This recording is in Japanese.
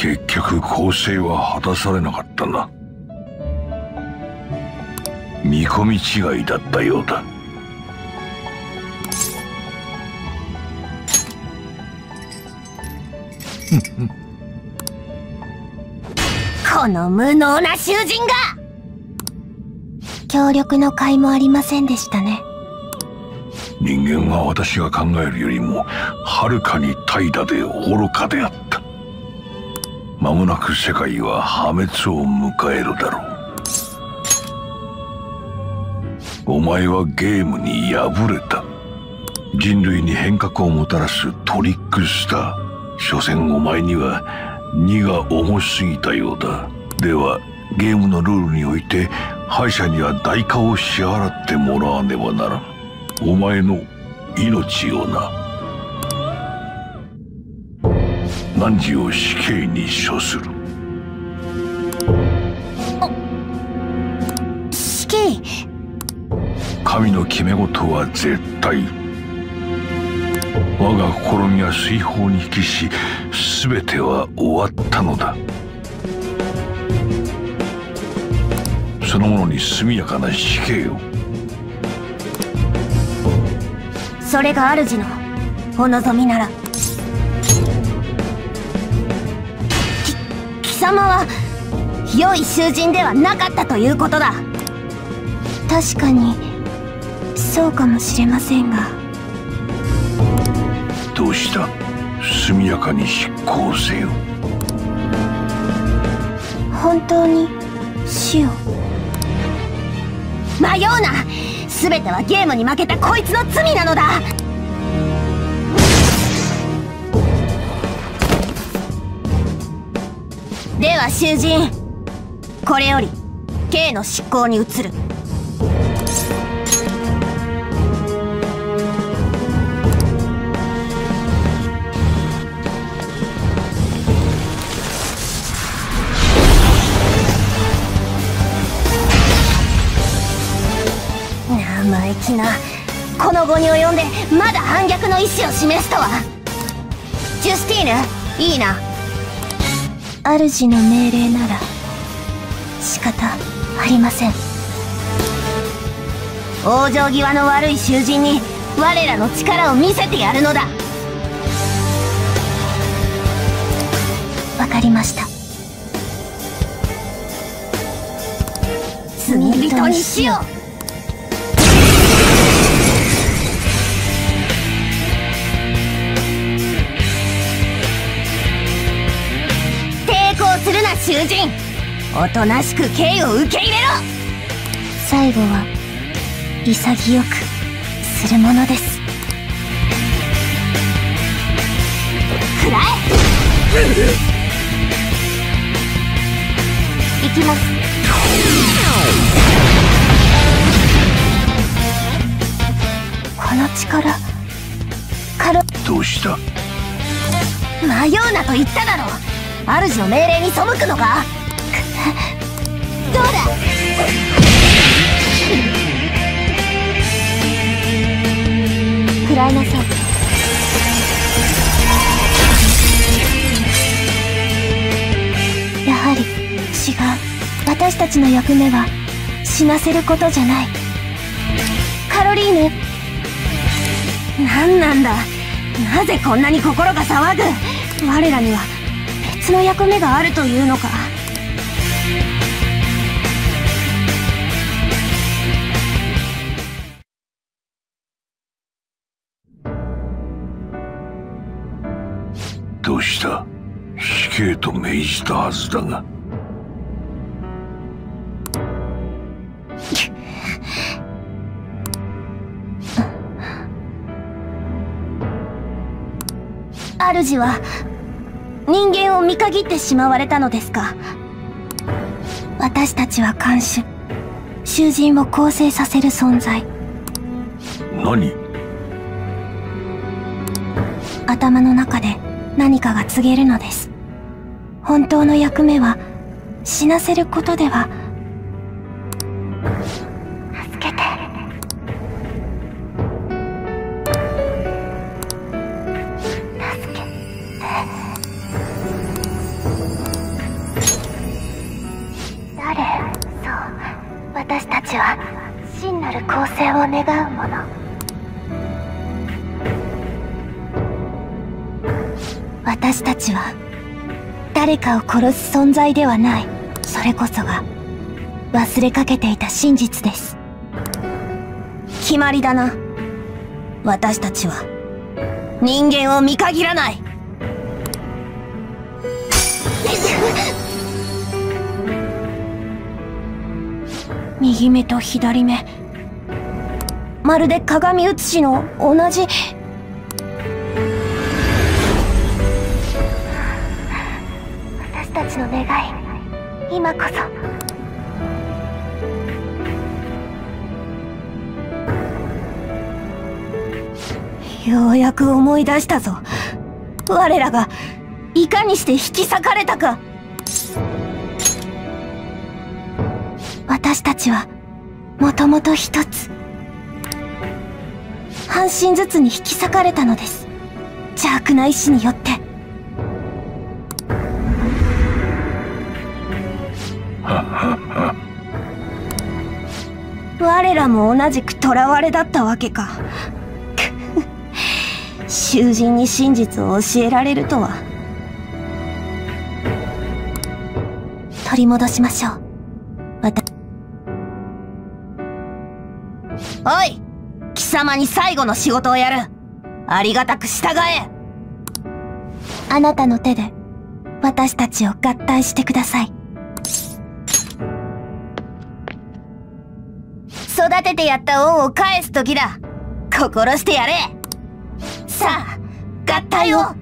結局構成は果たされなかったな見込み違いだったようだ。この無能な囚人が。協力の甲斐もありませんでしたね。人間は私が考えるよりもはるかに怠惰で愚かであった間もなく世界は破滅を迎えるだろう。お前はゲームに敗れた。人類に変革をもたらすトリックスター所詮お前には荷が重すぎたようだ。ではゲームのルールにおいて敗者には代価を支払ってもらわねばならん。お前の命をな。汝を死刑に処する？死刑？神の決め事は絶対。我が試みは水泡に引きし全ては終わったのだ。その者に速やかな死刑を。それが主のお望みなら様は良い囚人ではなかったということだ。確かにそうかもしれませんが。どうした？速やかに執行せよ。本当に死を？迷うな！全てはゲームに負けたこいつの罪なのだでは囚人これより刑の執行に移る。生意気な。この後に及んでまだ反逆の意志を示すとは。ジュスティーヌいいな。主の命令なら仕方ありません。往生際の悪い囚人に我らの力を見せてやるのだ。わかりました。罪人にしよう。囚人。おとなしく刑を受け入れろ。最後は潔くするものです。くらえ。行きます。この力カロどうした？迷うなと言っただろ主の命令に背くのか？どうだ？食らいなさい。やはり違う。私たちの役目は死なせることじゃない。カロリーヌ何なんだ？なぜこんなに心が騒ぐ？我らには別の役目があるというのか。どうした？死刑と命じたはずだが。主は人間を見限ってしまわれたのですか？私たちは看守囚人を構成させる存在。何？頭の中で何かが告げるのです。本当の役目は死なせることではは真なる公正を願うもの。私たちは誰かを殺す存在ではない。それこそが忘れかけていた真実です。決まりだな。私たちは人間を見限らない。右目と左目。まるで鏡写しの同じ。私たちの願い今こそ。ようやく思い出したぞ。我らがいかにして引き裂かれたか。私たちはもともと一つ半身ずつに引き裂かれたのです。邪悪な意志によって。我らも同じく囚われだったわけか。囚人に真実を教えられるとは。取り戻しましょう。おい貴様に最後の仕事をやる。ありがたく従え。あなたの手で私たちを合体してください。育ててやった恩を返す時だ。心してやれ。さあ合体を